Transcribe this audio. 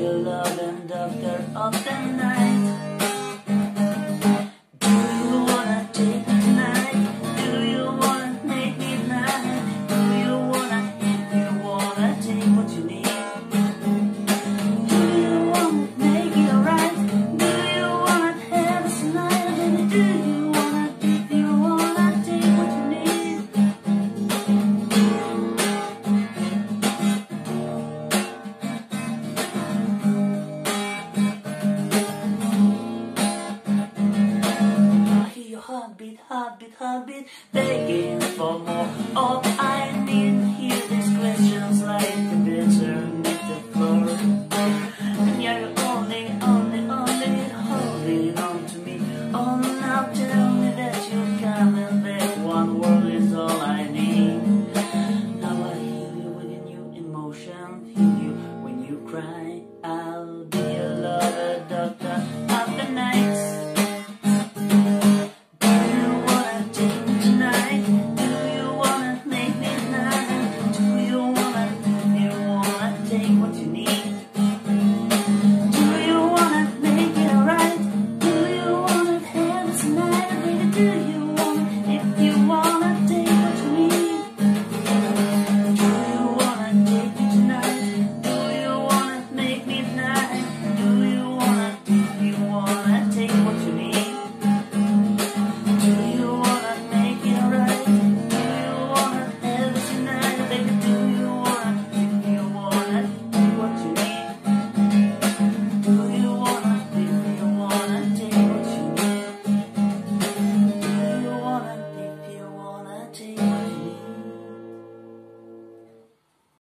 your love and after of the night. your heartbeat, heartbeat, heartbeat, begging for more. All I need.